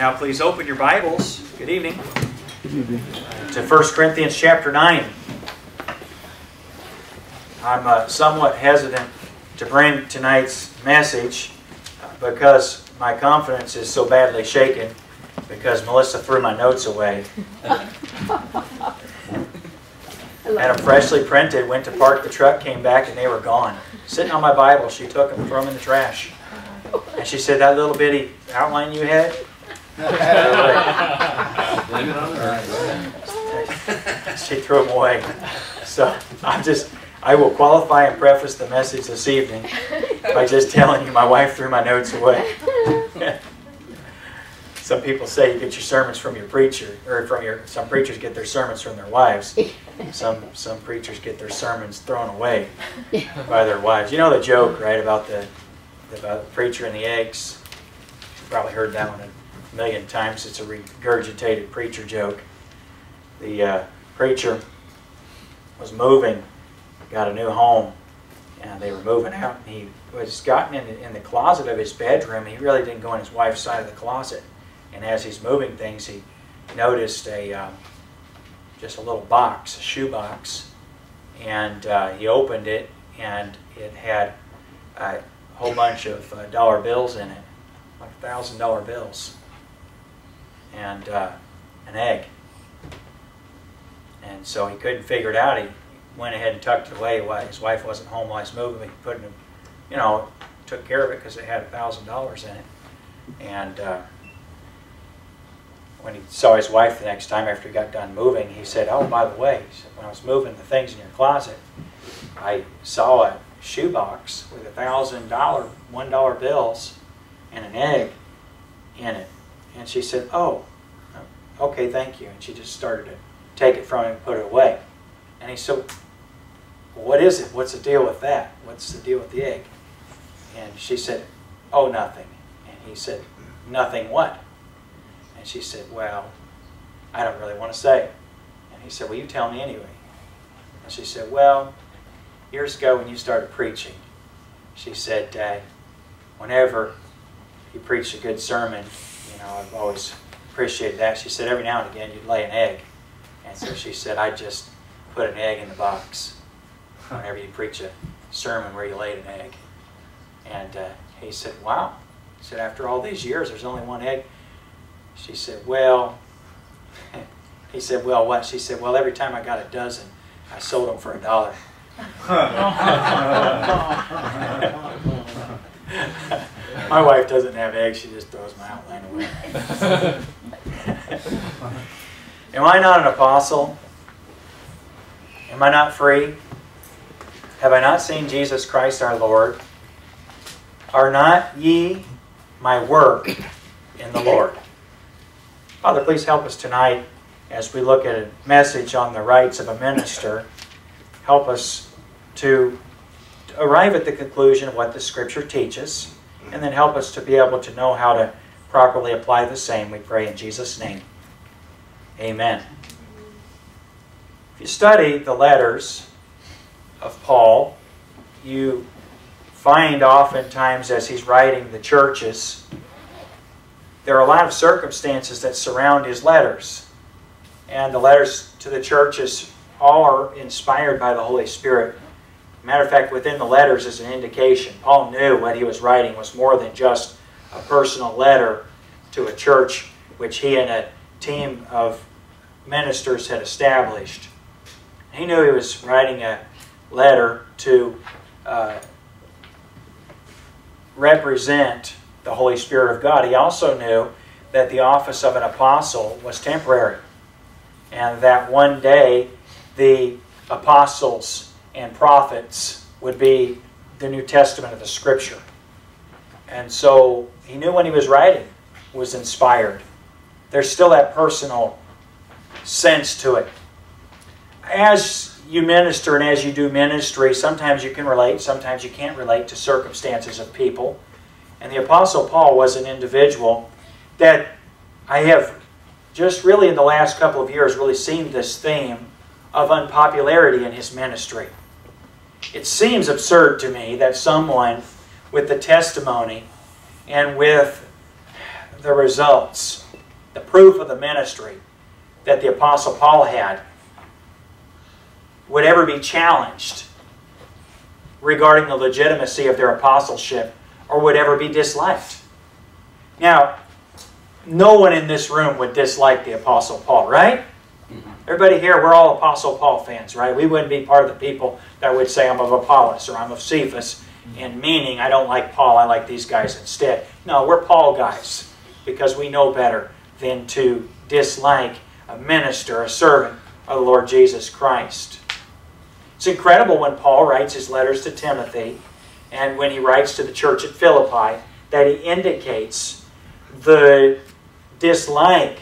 Now, please open your Bibles. Good evening. Good evening. To 1 Corinthians chapter 9. I'm uh, somewhat hesitant to bring tonight's message uh, because my confidence is so badly shaken because Melissa threw my notes away. Had them freshly printed, went to park the truck, came back, and they were gone. Sitting on my Bible, she took them, threw them in the trash. And she said, that little bitty outline you had, she threw them away. So I'm just, I will qualify and preface the message this evening by just telling you my wife threw my notes away. some people say you get your sermons from your preacher, or from your, some preachers get their sermons from their wives. Some, some preachers get their sermons thrown away by their wives. You know the joke, right, about the, about the preacher and the eggs? You've probably heard that one million times. It's a regurgitated preacher joke. The uh, preacher was moving, got a new home, and they were moving out. And he was gotten in the, in the closet of his bedroom. He really didn't go in his wife's side of the closet. And as he's moving things, he noticed a um, just a little box, a shoe box, and uh, he opened it, and it had a whole bunch of uh, dollar bills in it, like thousand dollar bills, and uh, an egg. And so he couldn't figure it out. He went ahead and tucked it away while his wife wasn't home while he's moving. He put it, in, you know, took care of it because it had a thousand dollars in it, and uh, when he saw his wife the next time after he got done moving, he said, oh, by the way, said, when I was moving the things in your closet, I saw a shoebox with a thousand dollar, one dollar bills and an egg in it. And she said, oh, okay, thank you. And she just started to take it from him and put it away. And he said, what is it? What's the deal with that? What's the deal with the egg? And she said, oh, nothing. And he said, nothing what? And she said, well, I don't really want to say. And he said, well, you tell me anyway. And she said, well, years ago when you started preaching, she said, uh, whenever you preached a good sermon, know, I've always appreciated that. She said, every now and again you'd lay an egg. And so she said, I just put an egg in the box whenever you preach a sermon where you laid an egg. And uh, he said, wow. He said, after all these years, there's only one egg. She said, well, he said, well, what? She said, well, every time I got a dozen, I sold them for a dollar. my wife doesn't have eggs, she just throws my outline away. Am I not an apostle? Am I not free? Have I not seen Jesus Christ our Lord? Are not ye my work in the Lord? Father, please help us tonight as we look at a message on the rights of a minister. Help us to arrive at the conclusion of what the Scripture teaches, and then help us to be able to know how to properly apply the same. We pray in Jesus' name. Amen. If you study the letters of Paul, you find oftentimes as he's writing the churches there are a lot of circumstances that surround his letters. And the letters to the churches all are inspired by the Holy Spirit. Matter of fact, within the letters is an indication. Paul knew what he was writing was more than just a personal letter to a church which he and a team of ministers had established. He knew he was writing a letter to uh, represent the Holy Spirit of God. He also knew that the office of an apostle was temporary and that one day the apostles and prophets would be the New Testament of the Scripture. And so he knew when he was writing was inspired. There's still that personal sense to it. As you minister and as you do ministry, sometimes you can relate, sometimes you can't relate to circumstances of people. And the Apostle Paul was an individual that I have just really in the last couple of years really seen this theme of unpopularity in his ministry. It seems absurd to me that someone with the testimony and with the results the proof of the ministry that the Apostle Paul had would ever be challenged regarding the legitimacy of their apostleship or would ever be disliked. Now, no one in this room would dislike the Apostle Paul, right? Everybody here, we're all Apostle Paul fans, right? We wouldn't be part of the people that would say I'm of Apollos or I'm of Cephas, in meaning I don't like Paul, I like these guys instead. No, we're Paul guys because we know better than to dislike a minister, a servant of the Lord Jesus Christ. It's incredible when Paul writes his letters to Timothy and when he writes to the church at Philippi that he indicates the dislike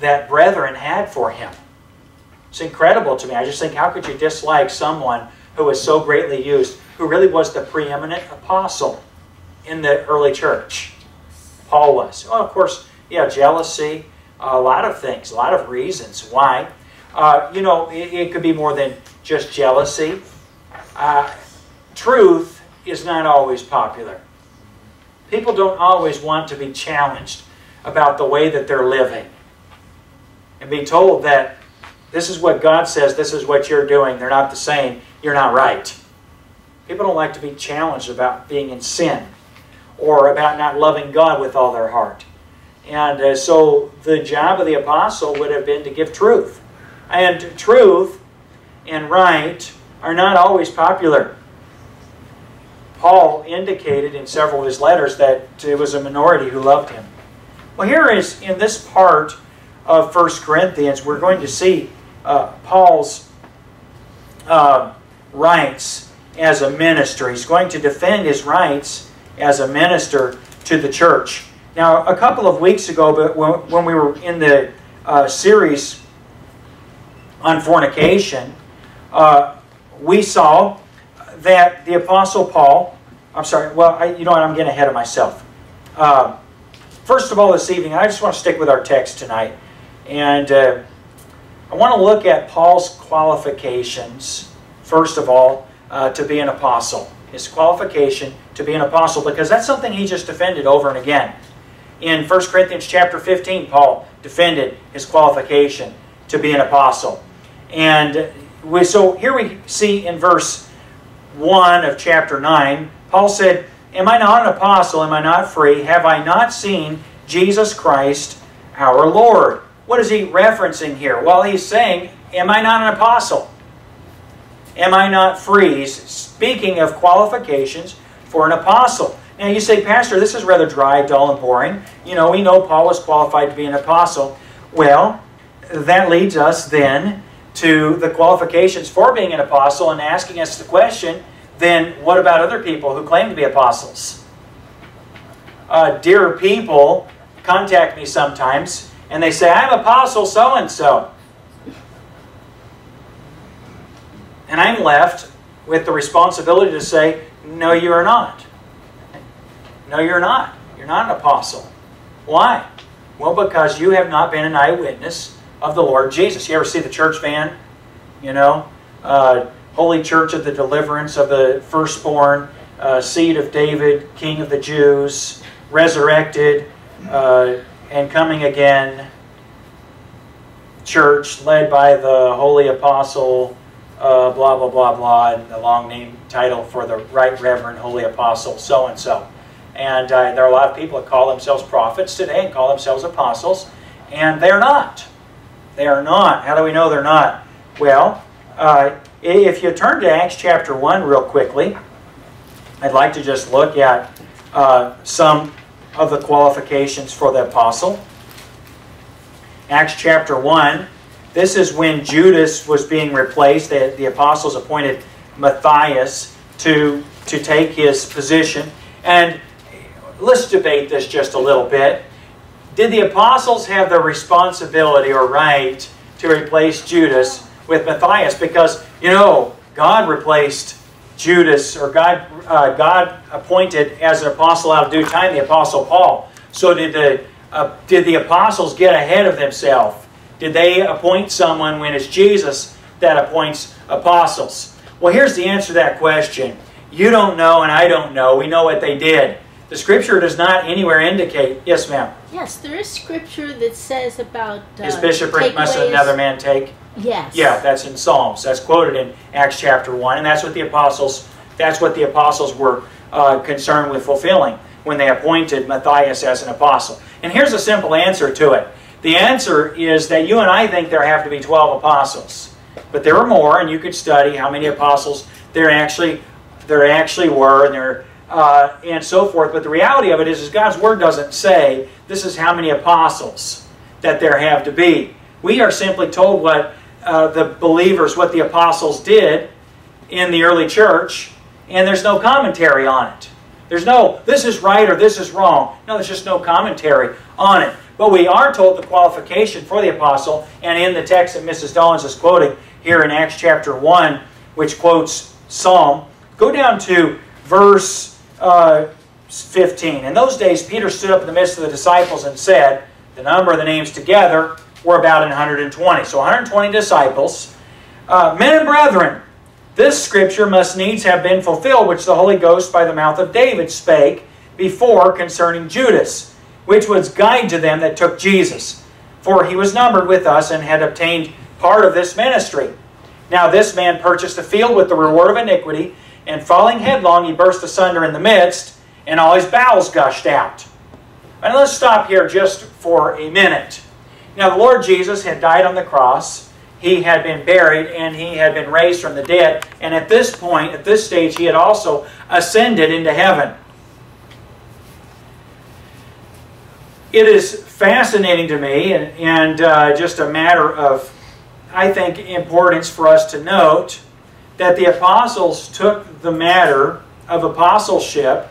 that brethren had for him. It's incredible to me. I just think, how could you dislike someone who was so greatly used, who really was the preeminent apostle in the early church? Paul was. Well, of course, yeah, jealousy, a lot of things, a lot of reasons why. Uh, you know, it, it could be more than just jealousy. Uh, truth is not always popular. People don't always want to be challenged about the way that they're living and be told that this is what God says, this is what you're doing, they're not the same, you're not right. People don't like to be challenged about being in sin or about not loving God with all their heart. And uh, so the job of the apostle would have been to give truth. And truth and right are not always popular. Paul indicated in several of his letters that it was a minority who loved him. Well, here is in this part of 1 Corinthians, we're going to see uh, Paul's uh, rights as a minister. He's going to defend his rights as a minister to the church. Now, a couple of weeks ago, but when, we were in the uh, series on fornication, uh, we saw that the Apostle Paul, I'm sorry, well, I, you know what, I'm getting ahead of myself. Uh, first of all, this evening, I just want to stick with our text tonight. And uh, I want to look at Paul's qualifications, first of all, uh, to be an apostle. His qualification to be an apostle, because that's something he just defended over and again. In 1 Corinthians chapter 15, Paul defended his qualification to be an apostle. And we, so here we see in verse 1 of chapter 9, Paul said, Am I not an apostle? Am I not free? Have I not seen Jesus Christ our Lord? What is he referencing here? Well, he's saying, Am I not an apostle? Am I not free? He's speaking of qualifications for an apostle. Now you say, Pastor, this is rather dry, dull, and boring. You know, we know Paul was qualified to be an apostle. Well, that leads us then to the qualifications for being an apostle and asking us the question, then what about other people who claim to be apostles? Uh, dear people contact me sometimes and they say, I'm apostle so-and-so. And I'm left with the responsibility to say, no, you are not. No, you're not. You're not an apostle. Why? Well, because you have not been an eyewitness of the Lord Jesus. You ever see the church van? You know, uh, Holy Church of the Deliverance of the Firstborn, uh, Seed of David, King of the Jews, resurrected uh, and coming again. Church led by the Holy Apostle, uh, blah, blah, blah, blah, and the long name title for the Right Reverend Holy Apostle so and so. And uh, there are a lot of people that call themselves prophets today and call themselves apostles, and they're not. They are not. How do we know they're not? Well, uh, if you turn to Acts chapter 1 real quickly, I'd like to just look at uh, some of the qualifications for the apostle. Acts chapter 1, this is when Judas was being replaced. The, the apostles appointed Matthias to, to take his position. And let's debate this just a little bit did the apostles have the responsibility or right to replace Judas with Matthias? Because, you know, God replaced Judas, or God, uh, God appointed as an apostle out of due time the apostle Paul. So did the, uh, did the apostles get ahead of themselves? Did they appoint someone when it's Jesus that appoints apostles? Well, here's the answer to that question. You don't know, and I don't know. We know what they did. The scripture does not anywhere indicate. Yes, ma'am. Yes, there is scripture that says about. Uh, His bishopric must another man take. Yes. Yeah, that's in Psalms. That's quoted in Acts chapter one, and that's what the apostles. That's what the apostles were uh, concerned with fulfilling when they appointed Matthias as an apostle. And here's a simple answer to it. The answer is that you and I think there have to be 12 apostles. But there are more, and you could study how many apostles there actually there actually were, and there uh, and so forth. But the reality of it is, is God's Word doesn't say this is how many apostles that there have to be. We are simply told what uh, the believers, what the apostles did in the early church, and there's no commentary on it. There's no, this is right or this is wrong. No, there's just no commentary on it. But we are told the qualification for the apostle, and in the text that Mrs. Dollins is quoting here in Acts chapter 1, which quotes Psalm, go down to verse uh, 15. In those days, Peter stood up in the midst of the disciples and said, the number of the names together were about 120. So 120 disciples. Uh, Men and brethren, this scripture must needs have been fulfilled, which the Holy Ghost by the mouth of David spake before concerning Judas, which was guide to them that took Jesus. For he was numbered with us and had obtained part of this ministry. Now this man purchased a field with the reward of iniquity, and falling headlong, he burst asunder in the midst, and all his bowels gushed out. And let's stop here just for a minute. Now, the Lord Jesus had died on the cross. He had been buried and he had been raised from the dead. And at this point, at this stage, he had also ascended into heaven. It is fascinating to me and, and uh, just a matter of, I think, importance for us to note that the apostles took the matter of apostleship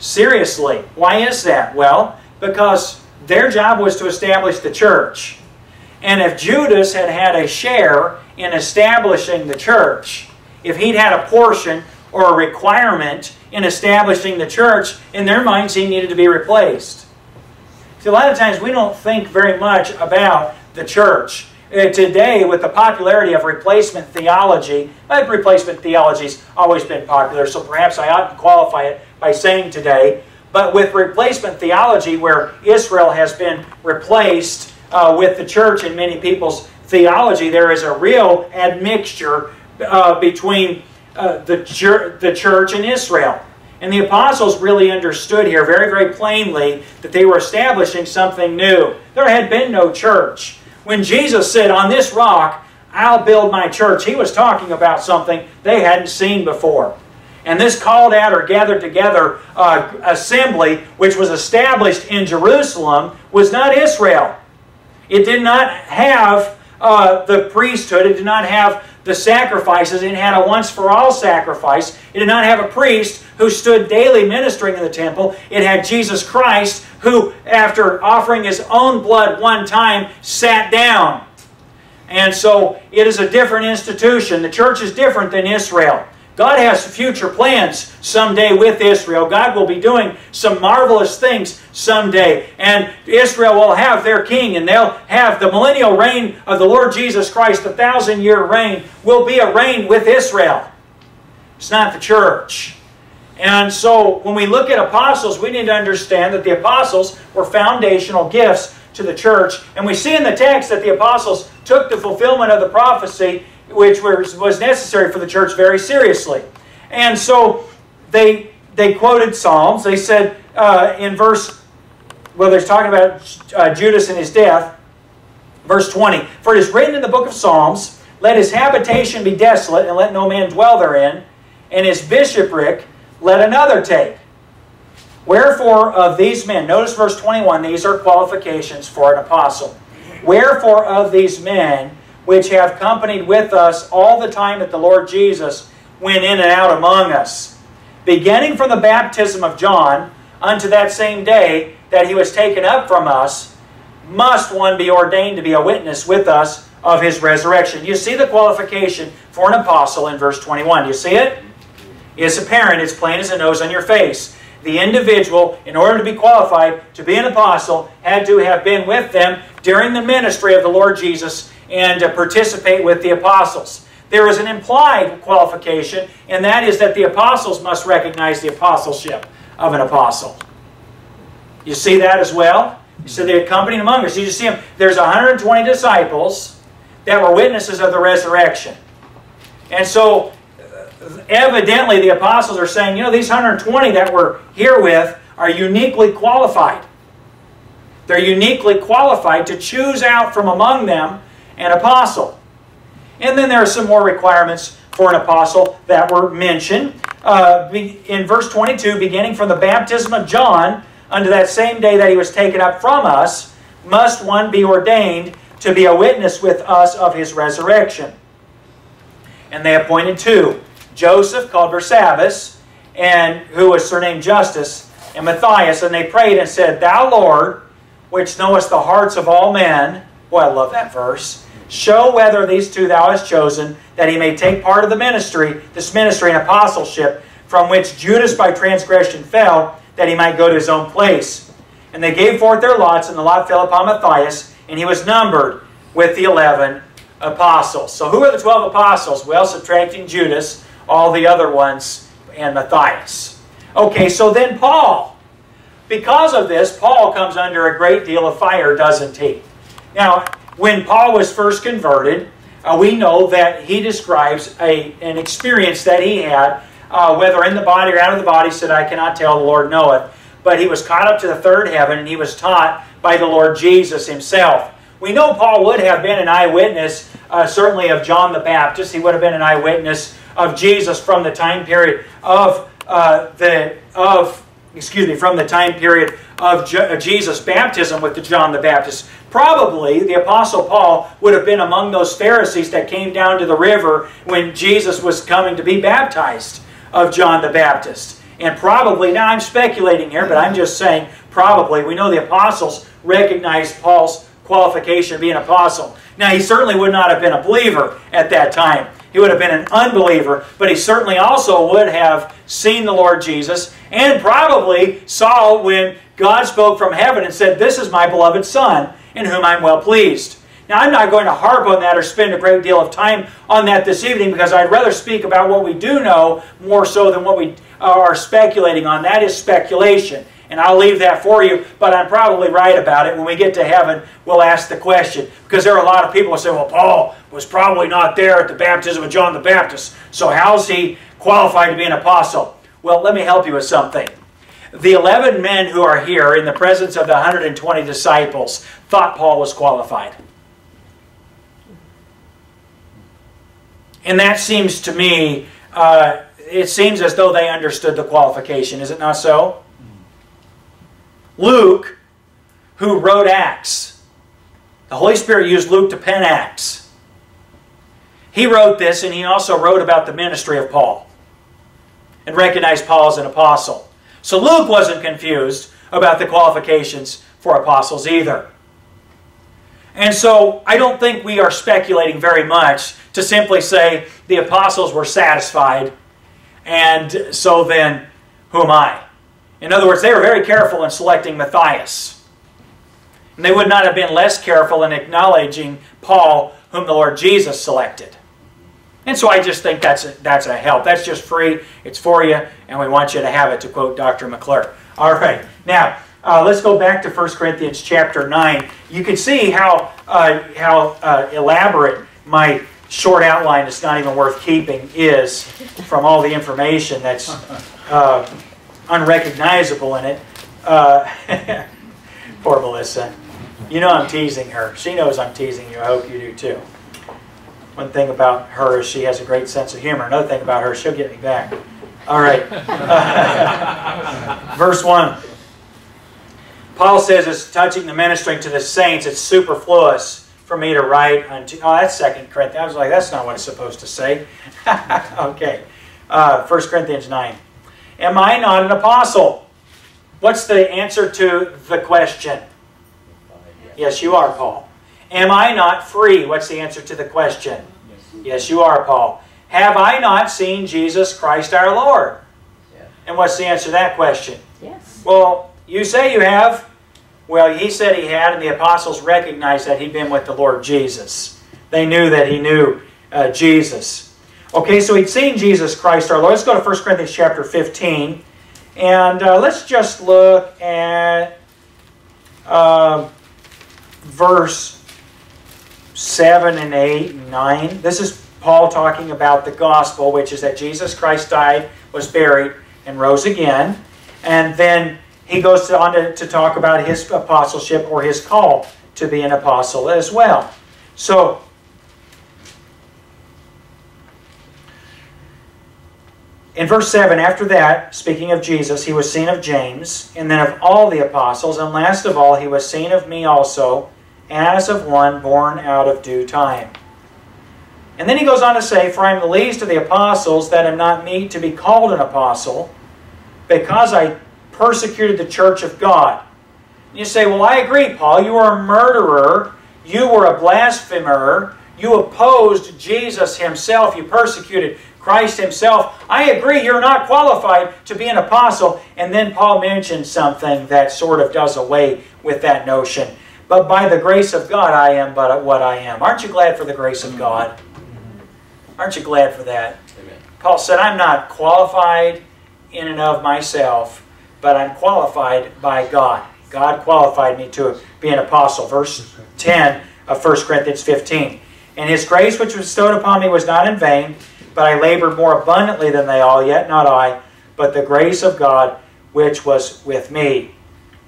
seriously. Why is that? Well, because their job was to establish the church. And if Judas had had a share in establishing the church, if he'd had a portion or a requirement in establishing the church, in their minds he needed to be replaced. See, a lot of times we don't think very much about the church. Uh, today, with the popularity of replacement theology, uh, replacement theology's always been popular, so perhaps I ought to qualify it by saying today but with replacement theology, where Israel has been replaced uh, with the church in many people's theology, there is a real admixture uh, between uh, the, chur the church and Israel. And the apostles really understood here very, very plainly that they were establishing something new. There had been no church. When Jesus said, On this rock, I'll build my church, he was talking about something they hadn't seen before. And this called out or gathered together uh, assembly, which was established in Jerusalem, was not Israel. It did not have uh, the priesthood. It did not have the sacrifices. It had a once for all sacrifice. It did not have a priest who stood daily ministering in the temple. It had Jesus Christ who, after offering his own blood one time, sat down. And so it is a different institution. The church is different than Israel. God has future plans someday with Israel. God will be doing some marvelous things someday. And Israel will have their king and they'll have the millennial reign of the Lord Jesus Christ, the thousand year reign, will be a reign with Israel. It's not the church. And so when we look at apostles, we need to understand that the apostles were foundational gifts to the church. And we see in the text that the apostles took the fulfillment of the prophecy which was, was necessary for the church very seriously. And so they, they quoted Psalms. They said uh, in verse, well, they're talking about uh, Judas and his death. Verse 20, For it is written in the book of Psalms, Let his habitation be desolate, and let no man dwell therein, and his bishopric let another take. Wherefore of these men, notice verse 21, these are qualifications for an apostle. Wherefore of these men which have companied with us all the time that the Lord Jesus went in and out among us, beginning from the baptism of John unto that same day that he was taken up from us, must one be ordained to be a witness with us of his resurrection. You see the qualification for an apostle in verse 21. Do you see it? It's apparent, it's plain as a nose on your face. The individual, in order to be qualified to be an apostle, had to have been with them during the ministry of the Lord Jesus and to participate with the apostles. There is an implied qualification, and that is that the apostles must recognize the apostleship of an apostle. You see that as well? See they accompanied among us. You just see them. There's 120 disciples that were witnesses of the resurrection. And so, uh, evidently, the apostles are saying, you know, these 120 that we're here with are uniquely qualified. They're uniquely qualified to choose out from among them an apostle. And then there are some more requirements for an apostle that were mentioned. Uh, in verse 22, beginning from the baptism of John unto that same day that he was taken up from us, must one be ordained to be a witness with us of his resurrection. And they appointed two, Joseph, called Barsabbas, and who was surnamed Justus, and Matthias, and they prayed and said, Thou, Lord, which knowest the hearts of all men, boy, I love that verse, show whether these two thou hast chosen, that he may take part of the ministry, this ministry and apostleship, from which Judas by transgression fell, that he might go to his own place. And they gave forth their lots, and the lot fell upon Matthias, and he was numbered with the eleven apostles. So who are the twelve apostles? Well, subtracting Judas, all the other ones, and Matthias. Okay, so then Paul. Because of this, Paul comes under a great deal of fire, doesn't he? Now, when Paul was first converted, uh, we know that he describes a, an experience that he had, uh, whether in the body or out of the body, said, I cannot tell, the Lord knoweth. But he was caught up to the third heaven, and he was taught by the Lord Jesus himself. We know Paul would have been an eyewitness, uh, certainly of John the Baptist. He would have been an eyewitness of Jesus from the time period of uh, the of excuse me from the time period of Je Jesus' baptism with the John the Baptist. Probably the Apostle Paul would have been among those Pharisees that came down to the river when Jesus was coming to be baptized of John the Baptist. And probably, now I'm speculating here, but I'm just saying probably, we know the apostles recognized Paul's qualification to be an apostle. Now, he certainly would not have been a believer at that time. He would have been an unbeliever, but he certainly also would have seen the Lord Jesus and probably saw when God spoke from heaven and said, This is my beloved Son, in whom I'm well pleased. Now, I'm not going to harp on that or spend a great deal of time on that this evening because I'd rather speak about what we do know more so than what we are speculating on. That is speculation. And I'll leave that for you, but I'm probably right about it. When we get to heaven, we'll ask the question. Because there are a lot of people who say, well, Paul was probably not there at the baptism of John the Baptist, so how's he qualified to be an apostle? Well, let me help you with something. The 11 men who are here in the presence of the 120 disciples thought Paul was qualified. And that seems to me, uh, it seems as though they understood the qualification. Is it not so? Luke, who wrote Acts, the Holy Spirit used Luke to pen Acts. He wrote this and he also wrote about the ministry of Paul and recognized Paul as an apostle. So Luke wasn't confused about the qualifications for apostles either. And so I don't think we are speculating very much to simply say the apostles were satisfied and so then who am I? In other words, they were very careful in selecting Matthias. And they would not have been less careful in acknowledging Paul, whom the Lord Jesus selected. And so I just think that's a, that's a help. That's just free. It's for you, and we want you to have it, to quote Dr. McClure. All right. Now, uh, let's go back to 1 Corinthians chapter 9. You can see how, uh, how uh, elaborate my short outline, it's not even worth keeping, is from all the information that's uh, unrecognizable in it. Uh, poor Melissa. You know I'm teasing her. She knows I'm teasing you. I hope you do too. One thing about her is she has a great sense of humor. Another thing about her, she'll get me back. All right. Verse 1. Paul says it's touching the ministering to the saints. It's superfluous for me to write unto. Oh, that's Second Corinthians. I was like, that's not what it's supposed to say. okay. Uh, 1 Corinthians 9. Am I not an apostle? What's the answer to the question? Yes, you are, Paul. Am I not free? What's the answer to the question? Yes, you are, Paul. Have I not seen Jesus Christ our Lord? And what's the answer to that question? Yes. Well, you say you have. Well, he said he had, and the apostles recognized that he'd been with the Lord Jesus. They knew that he knew uh, Jesus. Okay, so he'd seen Jesus Christ our Lord. Let's go to 1 Corinthians chapter 15. And uh, let's just look at uh, verse 7 and 8 and 9. This is Paul talking about the gospel, which is that Jesus Christ died, was buried, and rose again. And then he goes on to, to talk about his apostleship or his call to be an apostle as well. So, in verse 7, after that, speaking of Jesus, he was seen of James, and then of all the apostles, and last of all, he was seen of me also, as of one born out of due time. And then he goes on to say, For I am the least of the apostles, that am not meet to be called an apostle, because I persecuted the church of God. And you say, Well, I agree, Paul. You were a murderer. You were a blasphemer. You opposed Jesus himself. You persecuted Christ himself. I agree, you're not qualified to be an apostle. And then Paul mentions something that sort of does away with that notion. But by the grace of God, I am but what I am. Aren't you glad for the grace of God? Aren't you glad for that? Amen. Paul said, I'm not qualified in and of myself, but I'm qualified by God. God qualified me to be an apostle. Verse 10 of 1 Corinthians 15. And his grace which was bestowed upon me was not in vain, but I labored more abundantly than they all, yet not I, but the grace of God which was with me.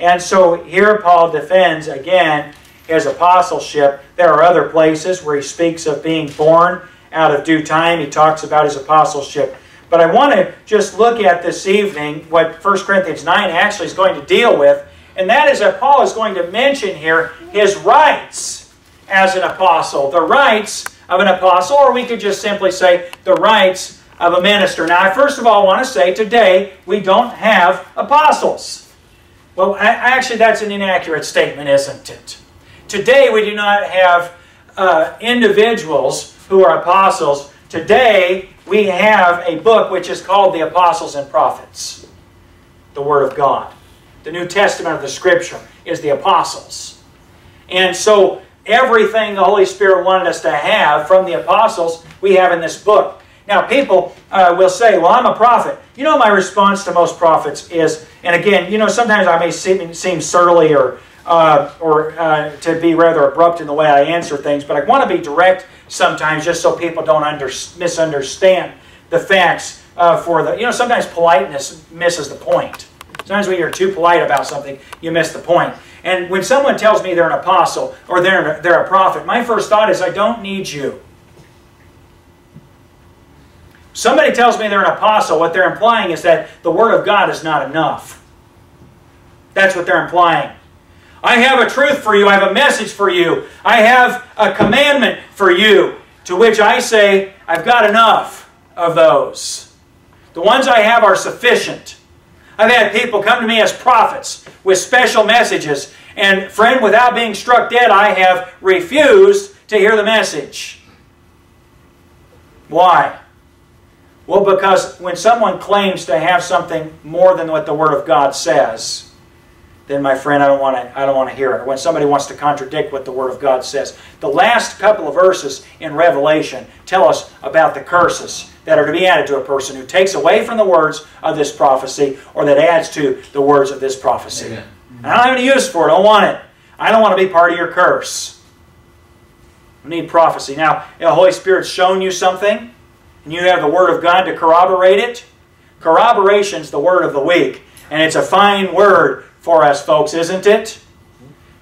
And so here Paul defends again his apostleship. There are other places where he speaks of being born out of due time. He talks about his apostleship. But I want to just look at this evening what 1 Corinthians 9 actually is going to deal with. And that is that Paul is going to mention here his rights as an apostle. The rights of an apostle, or we could just simply say the rights of a minister. Now, I first of all want to say today we don't have apostles. Well, actually, that's an inaccurate statement, isn't it? Today we do not have uh, individuals who are apostles. Today we have a book which is called the Apostles and Prophets, the Word of God. The New Testament of the Scripture is the apostles. And so everything the Holy Spirit wanted us to have from the apostles, we have in this book. Now, people uh, will say, Well, I'm a prophet. You know, my response to most prophets is, and again, you know, sometimes I may seem, seem surly or, uh, or uh, to be rather abrupt in the way I answer things, but I want to be direct sometimes just so people don't under, misunderstand the facts uh, for the, you know, sometimes politeness misses the point. Sometimes when you're too polite about something, you miss the point. And when someone tells me they're an apostle or they're, they're a prophet, my first thought is, I don't need you. Somebody tells me they're an apostle, what they're implying is that the Word of God is not enough. That's what they're implying. I have a truth for you. I have a message for you. I have a commandment for you. To which I say, I've got enough of those. The ones I have are sufficient. I've had people come to me as prophets with special messages. And friend, without being struck dead, I have refused to hear the message. Why? Well, because when someone claims to have something more than what the Word of God says, then my friend, I don't want to I don't want to hear it. When somebody wants to contradict what the Word of God says. The last couple of verses in Revelation tell us about the curses that are to be added to a person who takes away from the words of this prophecy or that adds to the words of this prophecy. Amen. And I don't have any use for it. I don't want it. I don't want to be part of your curse. We need prophecy. Now, the Holy Spirit's shown you something, and you have the Word of God to corroborate it. Corroboration's the word of the week. And it's a fine word for us, folks, isn't it?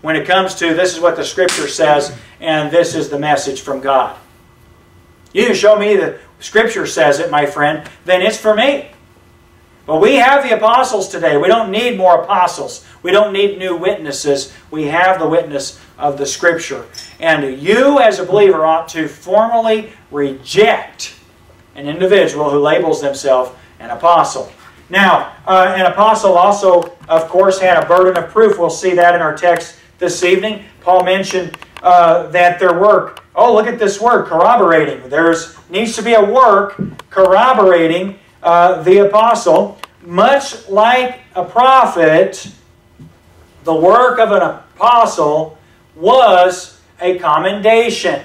When it comes to this is what the Scripture says, and this is the message from God. You show me the Scripture says it, my friend, then it's for me. But we have the apostles today. We don't need more apostles. We don't need new witnesses. We have the witness of the Scripture. And you, as a believer, ought to formally reject an individual who labels themselves an apostle. Now, uh, an apostle also, of course, had a burden of proof. We'll see that in our text this evening. Paul mentioned uh, that their work, oh, look at this word, corroborating. There needs to be a work corroborating uh, the apostle. Much like a prophet, the work of an apostle was a commendation.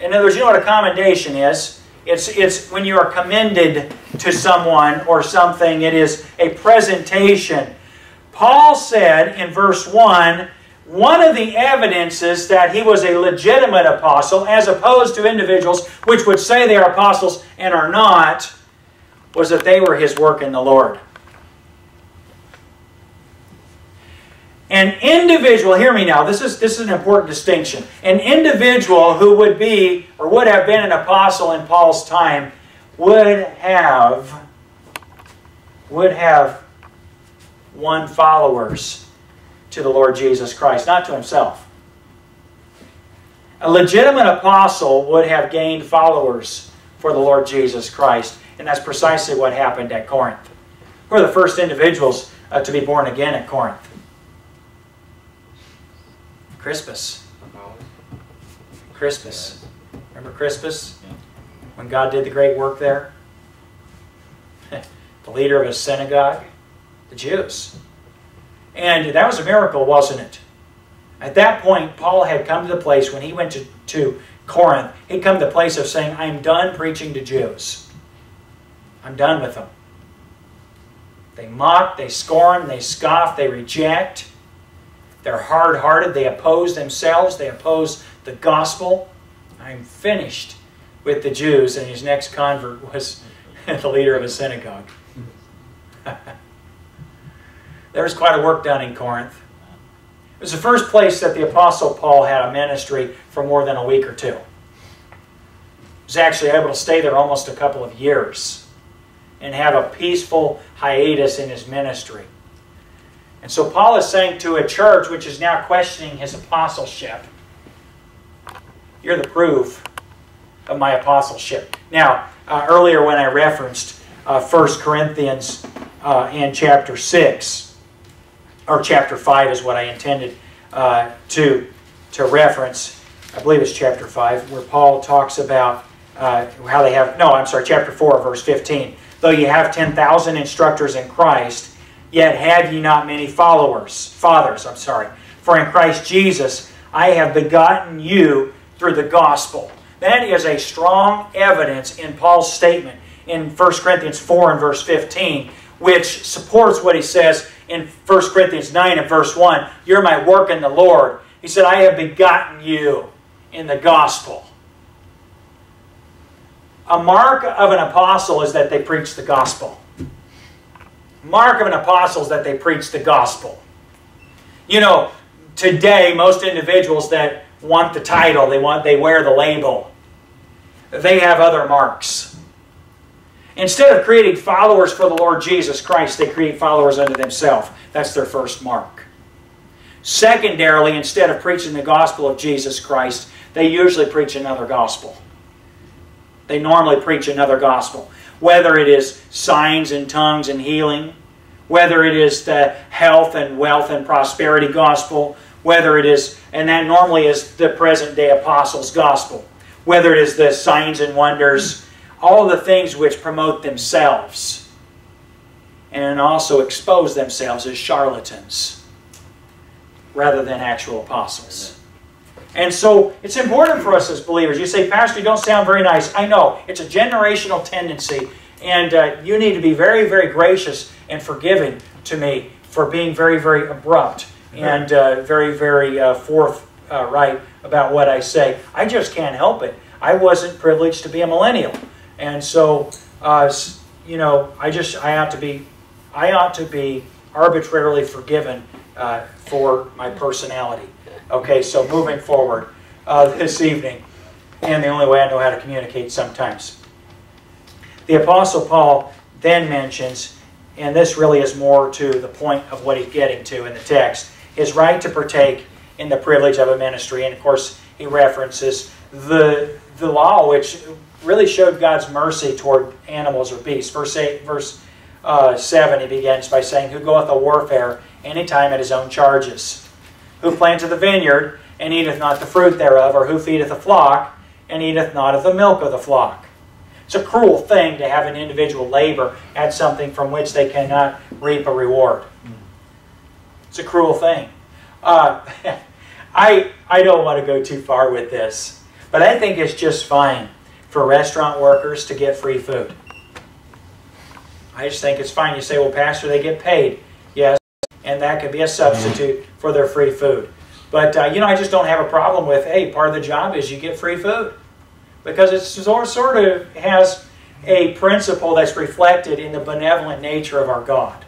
In other words, you know what a commendation is? It's, it's when you are commended to someone or something, it is a presentation. Paul said in verse 1 one of the evidences that he was a legitimate apostle, as opposed to individuals which would say they are apostles and are not, was that they were his work in the Lord. An individual, hear me now, this is, this is an important distinction. An individual who would be, or would have been an apostle in Paul's time, would have, would have won followers to the Lord Jesus Christ, not to himself. A legitimate apostle would have gained followers for the Lord Jesus Christ, and that's precisely what happened at Corinth. Were the first individuals uh, to be born again at Corinth? Crispus. Crispus. Remember Crispus? When God did the great work there? the leader of his synagogue? The Jews. And that was a miracle, wasn't it? At that point, Paul had come to the place when he went to, to Corinth, he'd come to the place of saying, I'm done preaching to Jews. I'm done with them. They mock, they scorn, they scoff, they reject. They're hard hearted. They oppose themselves. They oppose the gospel. I'm finished with the Jews. And his next convert was the leader of a synagogue. there was quite a work done in Corinth. It was the first place that the Apostle Paul had a ministry for more than a week or two. He was actually able to stay there almost a couple of years and have a peaceful hiatus in his ministry. And so Paul is saying to a church which is now questioning his apostleship, You're the proof of my apostleship. Now, uh, earlier when I referenced uh, 1 Corinthians uh, and chapter 6, or chapter 5 is what I intended uh, to, to reference. I believe it's chapter 5, where Paul talks about uh, how they have, no, I'm sorry, chapter 4, verse 15. Though you have 10,000 instructors in Christ, Yet have ye not many followers, fathers, I'm sorry. For in Christ Jesus I have begotten you through the gospel. That is a strong evidence in Paul's statement in 1 Corinthians 4 and verse 15, which supports what he says in 1 Corinthians 9 and verse 1. You're my work in the Lord. He said, I have begotten you in the gospel. A mark of an apostle is that they preach the gospel mark of an apostle is that they preach the gospel. You know, today most individuals that want the title, they want they wear the label. They have other marks. Instead of creating followers for the Lord Jesus Christ, they create followers unto themselves. That's their first mark. Secondarily, instead of preaching the gospel of Jesus Christ, they usually preach another gospel. They normally preach another gospel whether it is signs and tongues and healing, whether it is the health and wealth and prosperity gospel, whether it is, and that normally is the present day apostles' gospel, whether it is the signs and wonders, all the things which promote themselves and also expose themselves as charlatans rather than actual apostles. And so it's important for us as believers. You say, Pastor, you don't sound very nice. I know. It's a generational tendency. And uh, you need to be very, very gracious and forgiving to me for being very, very abrupt and uh, very, very uh, forthright about what I say. I just can't help it. I wasn't privileged to be a millennial. And so, uh, you know, I just, I ought to be, I ought to be arbitrarily forgiven uh, for my personality. Okay, so moving forward uh, this evening, and the only way I know how to communicate sometimes. The Apostle Paul then mentions, and this really is more to the point of what he's getting to in the text, his right to partake in the privilege of a ministry. And of course, he references the, the law, which really showed God's mercy toward animals or beasts. Verse 8, verse uh, 7, he begins by saying, Who goeth a warfare any time at his own charges who planteth the vineyard, and eateth not the fruit thereof, or who feedeth the flock, and eateth not of the milk of the flock. It's a cruel thing to have an individual labor at something from which they cannot reap a reward. It's a cruel thing. Uh, I, I don't want to go too far with this, but I think it's just fine for restaurant workers to get free food. I just think it's fine. You say, well, Pastor, they get paid and that could be a substitute for their free food. But, uh, you know, I just don't have a problem with, hey, part of the job is you get free food. Because it sort of has a principle that's reflected in the benevolent nature of our God.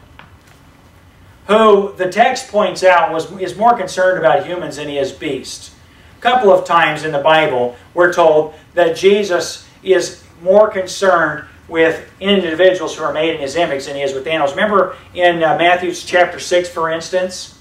Who the text points out was, is more concerned about humans than he is beasts. A couple of times in the Bible, we're told that Jesus is more concerned with individuals who are made in his image than he is with animals. Remember in uh, Matthew chapter 6, for instance,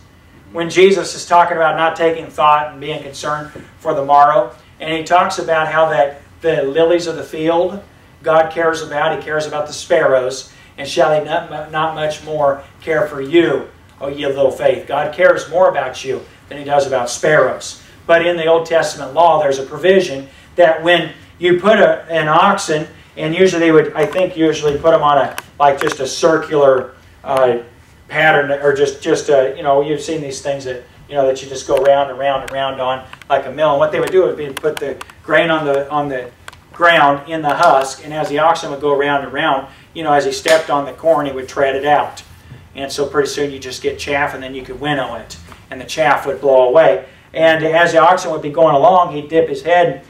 when Jesus is talking about not taking thought and being concerned for the morrow, and he talks about how that the lilies of the field God cares about. He cares about the sparrows. And shall he not, not much more care for you, O ye of little faith? God cares more about you than he does about sparrows. But in the Old Testament law, there's a provision that when you put a, an oxen, and usually they would, I think, usually put them on a like just a circular uh, pattern, or just just a, you know, you've seen these things that you know that you just go round and round and round on like a mill. And what they would do would be put the grain on the on the ground in the husk, and as the oxen would go around and around, you know, as he stepped on the corn, he would tread it out. And so pretty soon you just get chaff, and then you could winnow it, and the chaff would blow away. And as the oxen would be going along, he'd dip his head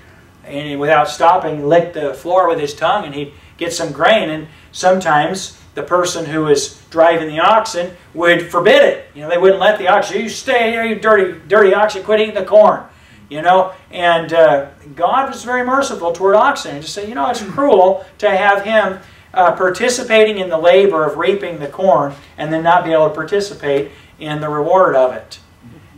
and without stopping, lick the floor with his tongue, and he'd get some grain. And sometimes the person who was driving the oxen would forbid it. You know, they wouldn't let the oxen, you stay here, you dirty, dirty oxen, quit eating the corn. You know, and uh, God was very merciful toward oxen. And just say, you know, it's cruel to have him uh, participating in the labor of reaping the corn and then not be able to participate in the reward of it.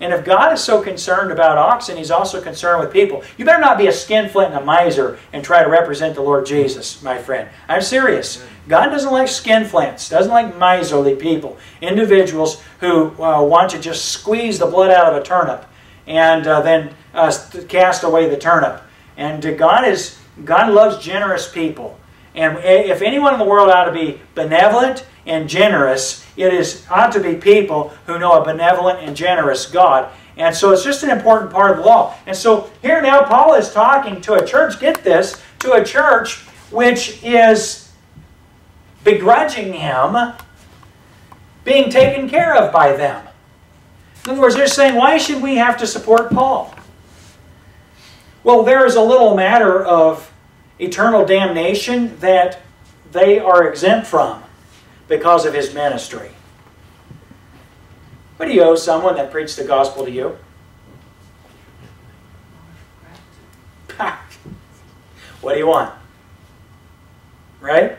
And if God is so concerned about oxen, He's also concerned with people. You better not be a skinflint and a miser and try to represent the Lord Jesus, my friend. I'm serious. God doesn't like skinflints, doesn't like miserly people, individuals who uh, want to just squeeze the blood out of a turnip and uh, then uh, cast away the turnip. And God is God loves generous people. And if anyone in the world ought to be benevolent and generous, it is ought to be people who know a benevolent and generous God. And so it's just an important part of the law. And so here now Paul is talking to a church, get this, to a church which is begrudging him being taken care of by them. In other words, they're saying, why should we have to support Paul? Well, there is a little matter of eternal damnation that they are exempt from because of his ministry. What do you owe someone that preached the gospel to you? what do you want? Right?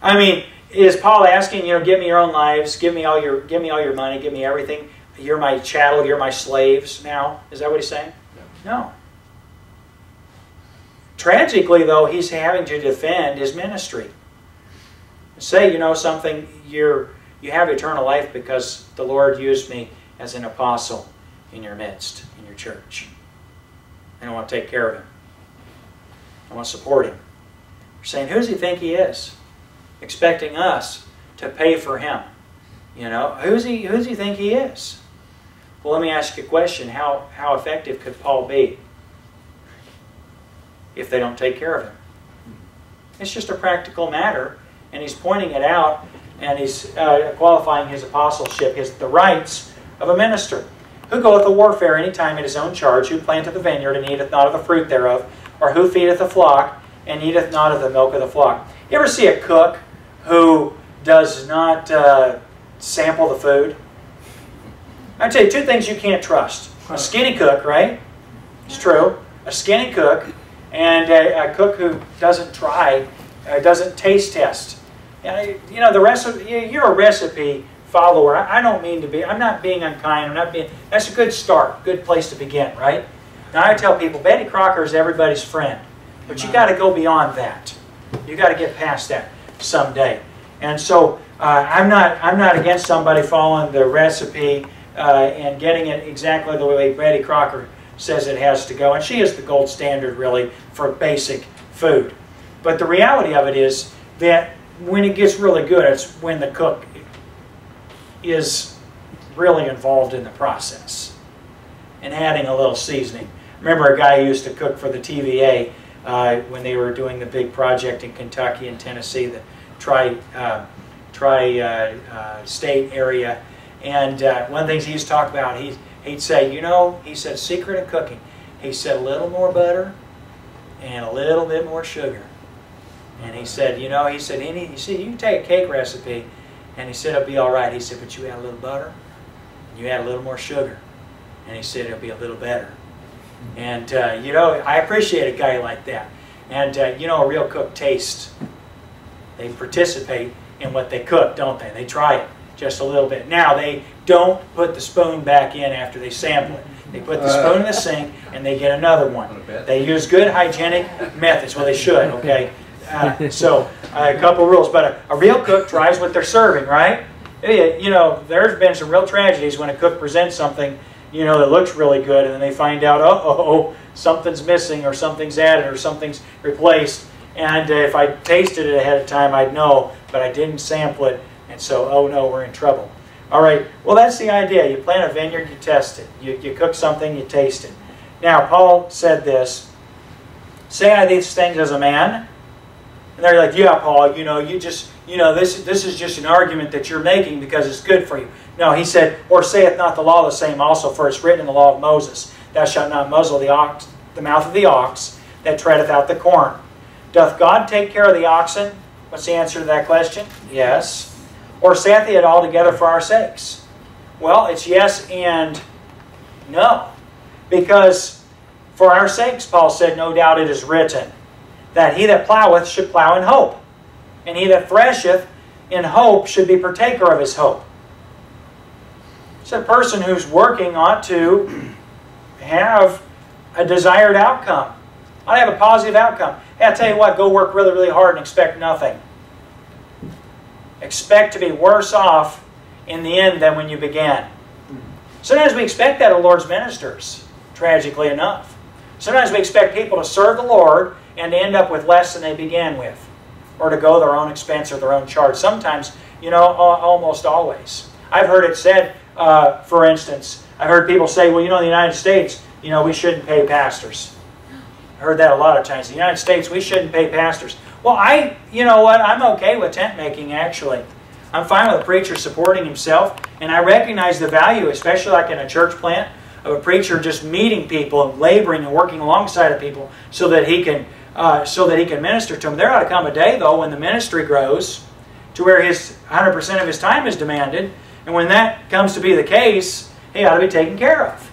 I mean, is Paul asking, you know, give me your own lives, give me all your give me all your money, give me everything. You're my chattel, you're my slaves now. Is that what he's saying? No. Tragically, though, he's having to defend his ministry. Say, you know, something, you're, you have eternal life because the Lord used me as an apostle in your midst, in your church. And I want to take care of him. I want to support him. You're saying, who does he think he is? Expecting us to pay for him. You know, who's he, who does he think he is? Well, let me ask you a question. How, how effective could Paul be if they don't take care of him. It's just a practical matter, and he's pointing it out, and he's uh, qualifying his apostleship, his the rights of a minister. Who goeth to warfare any time in his own charge, who planteth the vineyard, and eateth not of the fruit thereof, or who feedeth the flock, and eateth not of the milk of the flock. You ever see a cook who does not uh, sample the food? I'd tell you two things you can't trust. A skinny cook, right? It's true. A skinny cook and a, a cook who doesn't try, uh, doesn't taste test. You know, the recipe, you're a recipe follower. I, I don't mean to be, I'm not being unkind. I'm not being, that's a good start, good place to begin, right? Now I tell people, Betty Crocker is everybody's friend. But you got to go beyond that. You got to get past that someday. And so uh, I'm not I'm not against somebody following the recipe uh, and getting it exactly the way Betty Crocker says it has to go. And she is the gold standard, really, for basic food. But the reality of it is that when it gets really good, it's when the cook is really involved in the process and adding a little seasoning. Remember a guy who used to cook for the TVA uh, when they were doing the big project in Kentucky and Tennessee, the tri, uh, tri uh, uh state area. And uh, one of the things he used to talk about, he he'd say, you know, he said, secret of cooking. He said, a little more butter and a little bit more sugar. And he said, you know, he said, any, he said, you can take a cake recipe, and he said, it'll be all right. He said, but you add a little butter, and you add a little more sugar. And he said, it'll be a little better. And, uh, you know, I appreciate a guy like that. And, uh, you know, a real cook tastes. They participate in what they cook, don't they? They try it just a little bit. Now, they don't put the spoon back in after they sample it. They put the spoon in the sink and they get another one. They use good hygienic methods. Well, they should, okay? Uh, so, uh, a couple rules. But a, a, real cook tries what they're serving, right? You know, there's been some real tragedies when a cook presents something, you know, that looks really good and then they find out, uh oh, something's missing or something's added or something's replaced. And uh, if I tasted it ahead of time, I'd know, but I didn't sample it. And so, oh no, we're in trouble. All right, well, that's the idea. You plant a vineyard, you test it. You, you cook something, you taste it. Now, Paul said this Say I these things as a man. And they're like, yeah, Paul, you know, you just, you know, this, this is just an argument that you're making because it's good for you. No, he said, or saith not the law the same also, for it's written in the law of Moses, Thou shalt not muzzle the, ox, the mouth of the ox that treadeth out the corn. Doth God take care of the oxen? What's the answer to that question? Yes. Or saith he it altogether for our sakes? Well, it's yes and no. Because for our sakes, Paul said, no doubt it is written, that he that ploweth should plow in hope, and he that thresheth in hope should be partaker of his hope. So a person who's working ought to have a desired outcome. I have a positive outcome. Hey, I tell you what, go work really, really hard and expect nothing expect to be worse off in the end than when you began. Sometimes we expect that of Lord's ministers, tragically enough. Sometimes we expect people to serve the Lord and to end up with less than they began with, or to go their own expense or their own charge. Sometimes, you know, almost always. I've heard it said, uh, for instance, I've heard people say, well, you know, in the United States, you know, we shouldn't pay pastors. I heard that a lot of times. In the United States, we shouldn't pay pastors. Well, I, you know what, I'm okay with tent making actually. I'm fine with a preacher supporting himself, and I recognize the value, especially like in a church plant, of a preacher just meeting people and laboring and working alongside of people so that he can uh, so that he can minister to them. There ought to come a day, though, when the ministry grows to where his 100% of his time is demanded, and when that comes to be the case, he ought to be taken care of.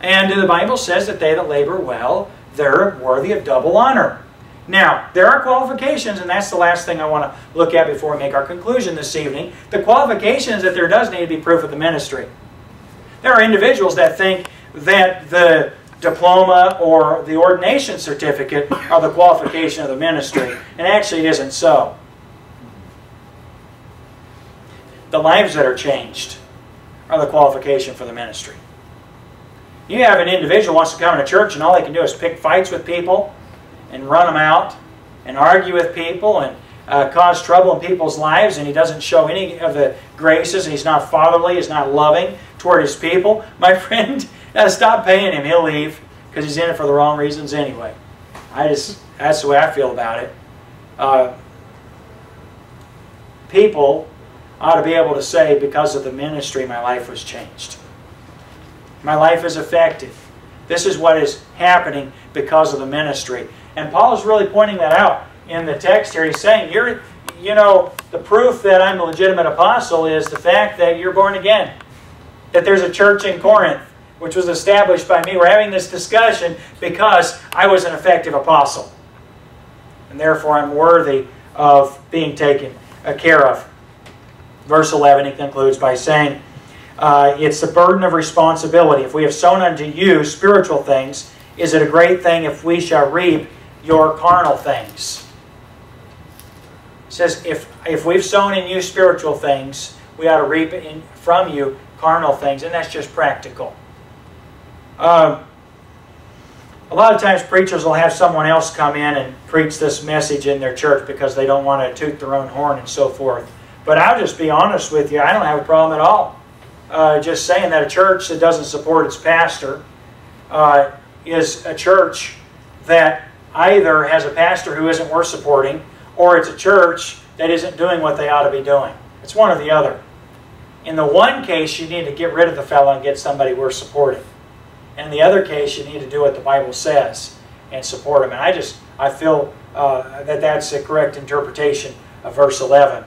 And the Bible says that they that labor well, they're worthy of double honor. Now, there are qualifications, and that's the last thing I want to look at before we make our conclusion this evening. The qualifications that there does need to be proof of the ministry. There are individuals that think that the diploma or the ordination certificate are the qualification of the ministry, and actually it isn't so. The lives that are changed are the qualification for the ministry. You have an individual wants to come to church and all they can do is pick fights with people and run them out and argue with people and uh, cause trouble in people's lives and he doesn't show any of the graces and he's not fatherly, he's not loving toward his people, my friend, uh, stop paying him. He'll leave because he's in it for the wrong reasons anyway. I just, that's the way I feel about it. Uh, people ought to be able to say, because of the ministry, my life was changed. My life is effective. This is what is happening because of the ministry. And Paul is really pointing that out in the text here. He's saying, you're, you know, the proof that I'm a legitimate apostle is the fact that you're born again. That there's a church in Corinth, which was established by me. We're having this discussion because I was an effective apostle. And therefore I'm worthy of being taken a care of. Verse 11, he concludes by saying, uh, it's the burden of responsibility. If we have sown unto you spiritual things, is it a great thing if we shall reap your carnal things. It says, if, if we've sown in you spiritual things, we ought to reap in, from you carnal things, and that's just practical. Um, a lot of times preachers will have someone else come in and preach this message in their church because they don't want to toot their own horn and so forth. But I'll just be honest with you, I don't have a problem at all. Uh, just saying that a church that doesn't support its pastor uh, is a church that either has a pastor who isn't worth supporting, or it's a church that isn't doing what they ought to be doing. It's one or the other. In the one case, you need to get rid of the fellow and get somebody worth supporting. In the other case, you need to do what the Bible says and support him. And I just, I feel uh, that that's the correct interpretation of verse 11.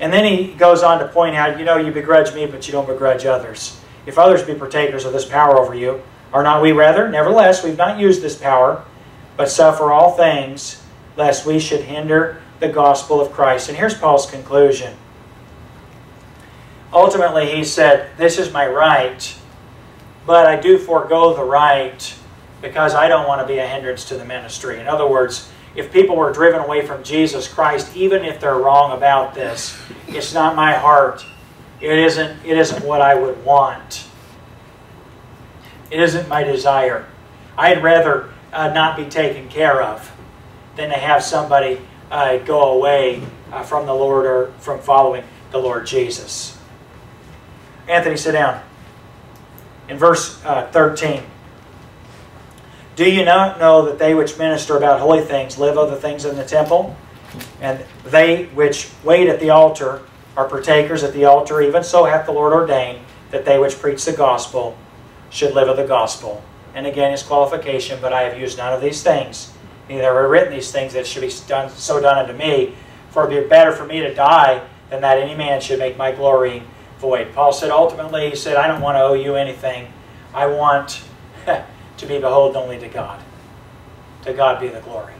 And then he goes on to point out, you know, you begrudge me, but you don't begrudge others. If others be partakers of this power over you, are not we rather? Nevertheless, we've not used this power, but suffer all things, lest we should hinder the gospel of Christ. And here's Paul's conclusion. Ultimately, he said, This is my right, but I do forego the right because I don't want to be a hindrance to the ministry. In other words, if people were driven away from Jesus Christ, even if they're wrong about this, it's not my heart. It isn't, it isn't what I would want. It isn't my desire. I'd rather uh, not be taken care of than to have somebody uh, go away uh, from the Lord or from following the Lord Jesus. Anthony, sit down. In verse uh, 13, do you not know that they which minister about holy things live of the things in the temple? And they which wait at the altar are partakers at the altar. Even so hath the Lord ordained that they which preach the gospel should live of the gospel. And again, his qualification, but I have used none of these things. Neither have I written these things that should be done, so done unto me. For it would be better for me to die than that any man should make my glory void. Paul said, ultimately, he said, I don't want to owe you anything. I want to be beholden only to God. To God be the glory.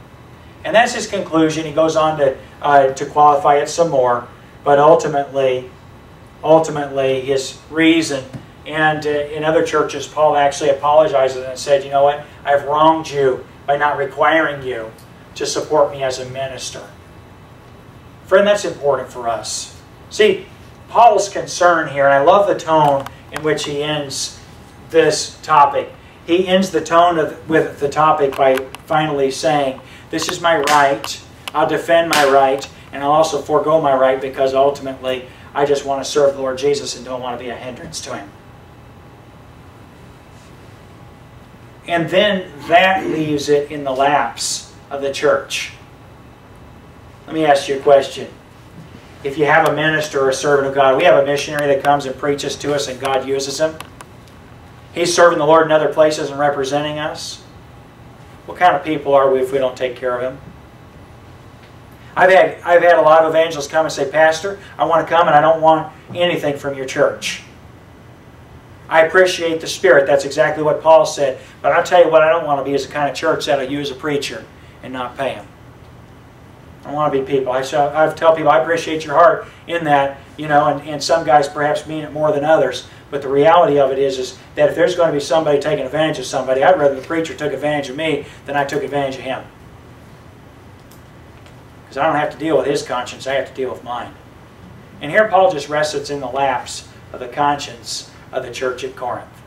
And that's his conclusion. He goes on to, uh, to qualify it some more. But ultimately, ultimately, his reason and uh, in other churches, Paul actually apologizes and said, you know what, I've wronged you by not requiring you to support me as a minister. Friend, that's important for us. See, Paul's concern here, and I love the tone in which he ends this topic. He ends the tone of, with the topic by finally saying, This is my right, I'll defend my right, and I'll also forego my right because ultimately I just want to serve the Lord Jesus and don't want to be a hindrance to Him. And then that leaves it in the laps of the church. Let me ask you a question. If you have a minister or a servant of God, we have a missionary that comes and preaches to us and God uses him. He's serving the Lord in other places and representing us. What kind of people are we if we don't take care of him? I've had, I've had a lot of evangelists come and say, Pastor, I want to come and I don't want anything from your church. I appreciate the spirit. That's exactly what Paul said. But I'll tell you what I don't want to be is the kind of church that'll use a preacher and not pay him. I want to be people. I, I tell people I appreciate your heart in that, you know, and, and some guys perhaps mean it more than others. But the reality of it is, is that if there's going to be somebody taking advantage of somebody, I'd rather the preacher took advantage of me than I took advantage of him. Because I don't have to deal with his conscience, I have to deal with mine. And here Paul just rests in the laps of the conscience of the church at Corinth.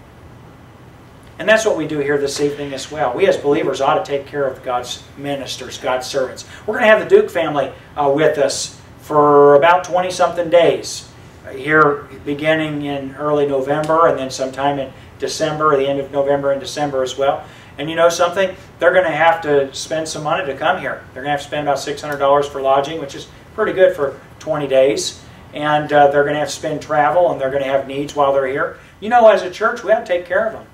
And that's what we do here this evening as well. We as believers ought to take care of God's ministers, God's servants. We're going to have the Duke family uh, with us for about 20-something days. Uh, here beginning in early November and then sometime in December, the end of November and December as well. And you know something? They're going to have to spend some money to come here. They're going to have to spend about $600 for lodging, which is pretty good for 20 days and uh, they're going to have to spend travel and they're going to have needs while they're here. You know, as a church, we have to take care of them.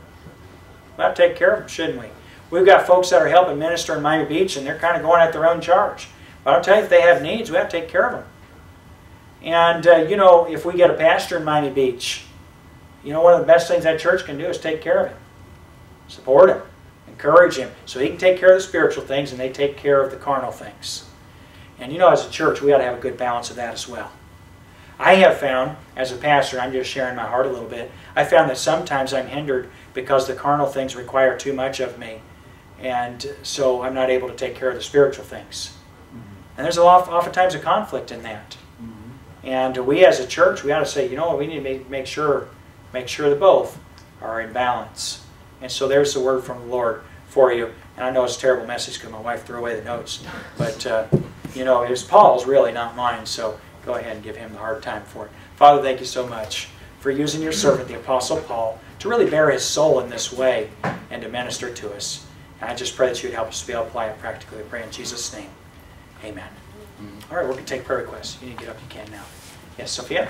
Have to take care of them, shouldn't we? We've got folks that are helping minister in Miami Beach and they're kind of going at their own charge. But I'll tell you, if they have needs, we have to take care of them. And, uh, you know, if we get a pastor in Miami Beach, you know, one of the best things that church can do is take care of him, support him, encourage him, so he can take care of the spiritual things and they take care of the carnal things. And, you know, as a church, we ought to have a good balance of that as well. I have found, as a pastor, I'm just sharing my heart a little bit, I found that sometimes I'm hindered because the carnal things require too much of me. And so I'm not able to take care of the spiritual things. Mm -hmm. And there's a lot, oftentimes a conflict in that. Mm -hmm. And we as a church, we ought to say, you know what, we need to make, make sure, make sure that both are in balance. And so there's the word from the Lord for you. And I know it's a terrible message because my wife threw away the notes. But, uh, you know, it was Paul's really, not mine. So go ahead and give him the hard time for it. Father, thank you so much for using your servant, the Apostle Paul, to really bear his soul in this way and to minister to us. And I just pray that you would help us to be able to apply it practically. I pray in Jesus' name. Amen. All right, we're going to take prayer requests. You need to get up, you can now. Yes, Sophia?